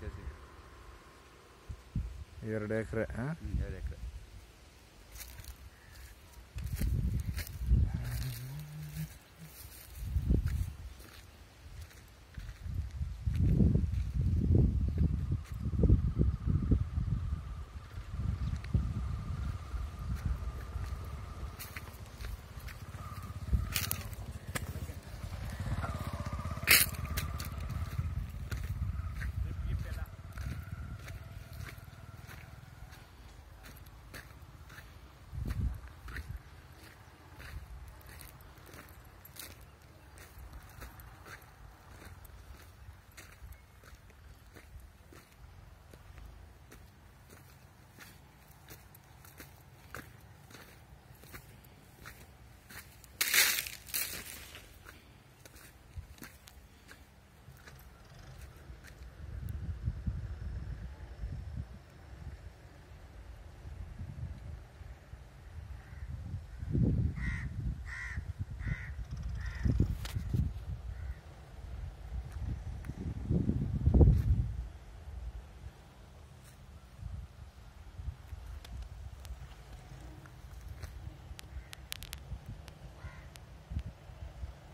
2 ekre ha 2